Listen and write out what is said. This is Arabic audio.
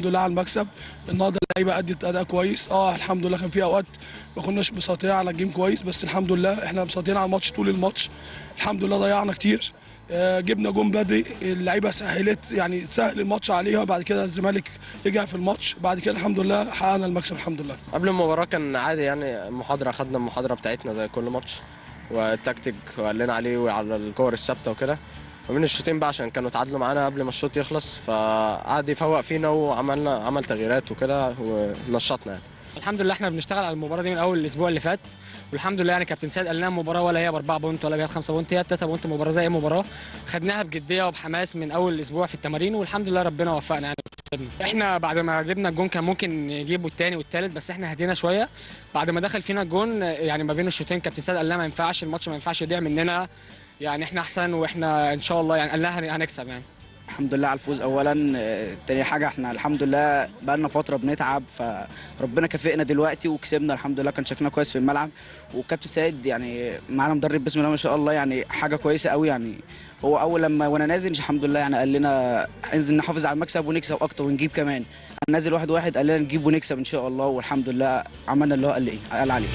الحمد لله على المكسب. النهارده اللعيبة أدت أداء كويس. آه الحمد لله كان في أوقات ما كناش مسيطرين على ال game كويس بس الحمد لله إحنا مسيطرين على الماتش طول الماتش. الحمد لله ضيعنا كتير. آه، جبنا جون بدري. اللعيبة سهلت يعني سهل الماتش عليها. بعد كده الزمالك رجع في الماتش. بعد كده الحمد لله حققنا المكسب الحمد لله. قبل المباراة كان عادي يعني محاضرة خدنا المحاضرة بتاعتنا زي كل ماتش. والتكتيك لنا عليه وعلى الكور الثابتة وكده. ومن الشوطين بقى عشان كانوا اتعادلوا معانا قبل ما الشوط يخلص فقعد يفوق فينا وعملنا عمل تغييرات وكده ونشطنا يعني. الحمد لله إحنا بنشتغل على المباراة دي من أول الأسبوع اللي فات والحمد لله يعني كابتن سيد قال لنا مباراة ولا هي بأربعة point ولا هي بخمسه point هي بتلاته point مباراة زي مباراة. خدناها بجدية وبحماس من أول الأسبوع في التمارين والحمد لله ربنا وفقنا يعني. وكسبنا إحنا بعد ما جبنا الجون كان ممكن نجيبه الثاني والثالث بس إحنا هدينا شوية. بعد ما دخل فينا الجون يعني ما بين الشوطين كابتن سيد قال لنا ما ينفعش الماتش ما ينفعش يضيع مننا. يعني إحنا أحسن وإحنا إن شاء الله يعني قال لنا هنكسب يعني. الحمد لله على الفوز اولا. آه، تاني حاجة إحنا الحمد لله بقالنا فترة بنتعب فربنا كافئنا دلوقتي وكسبنا الحمد لله كان شكلنا كويس في الملعب. وكابتن سيد يعني معانا مدرب بسم الله ما شاء الله يعني حاجة كويسة قوي يعني هو أول لما وأنا نازل الحمد لله يعني قال لنا انزل نحافظ على المكسب ونكسب أكتر ونجيب كمان. أنا نازل واحد واحد قال لنا نجيب ونكسب إن شاء الله والحمد لله عملنا اللي هو قال لي قال عليه.